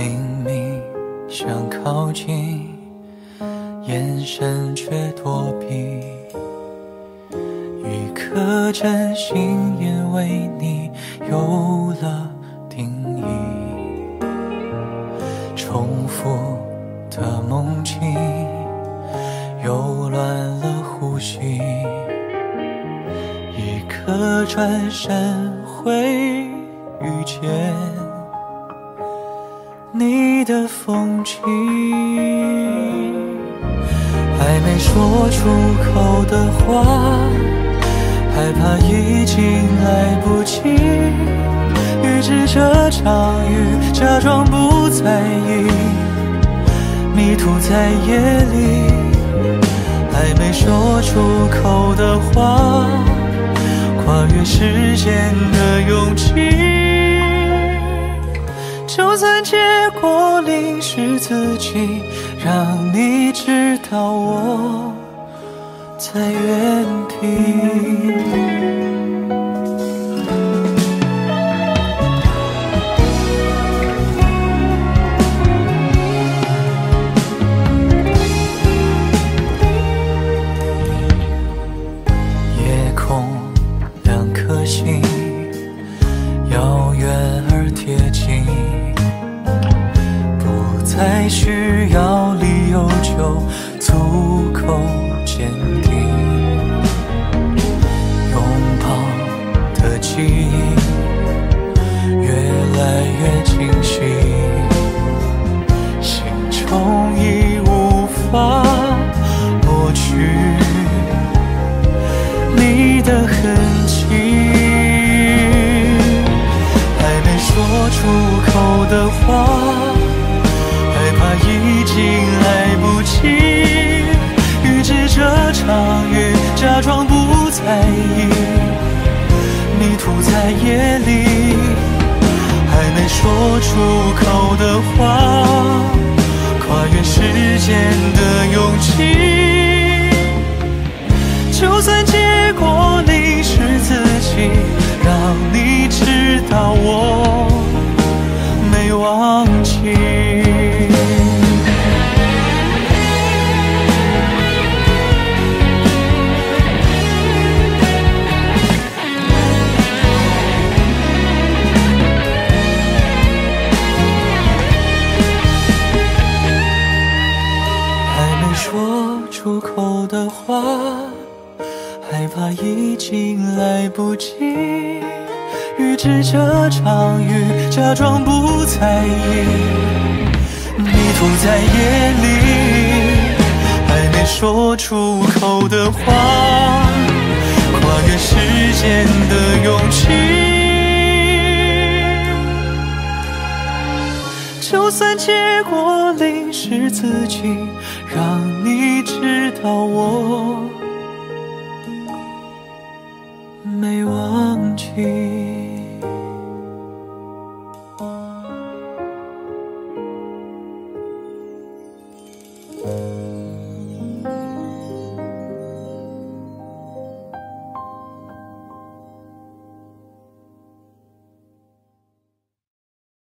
明明想靠近，眼神却躲避。一颗真心因为你有了定义，重复的梦境又乱了呼吸。一颗转身会遇见你的风景，还没说出口的话，害怕已经来不及。预知这场雨，假装不在意，迷途在夜里，还没说出口的话。跨越时间的勇气，就算结果淋湿自己，让你知道我在原地。的痕迹，还没说出口的话，害怕已经来不及。预知这场雨，假装不在意，迷途在夜里，还没说出口的话，跨越时间的勇气。就算到我没忘记。还没说出口的话。害怕已经来不及，预知这场雨，假装不在意，迷途在夜里，还没说出口的话，跨越时间的勇气。就算结果淋湿自己，让你知道我。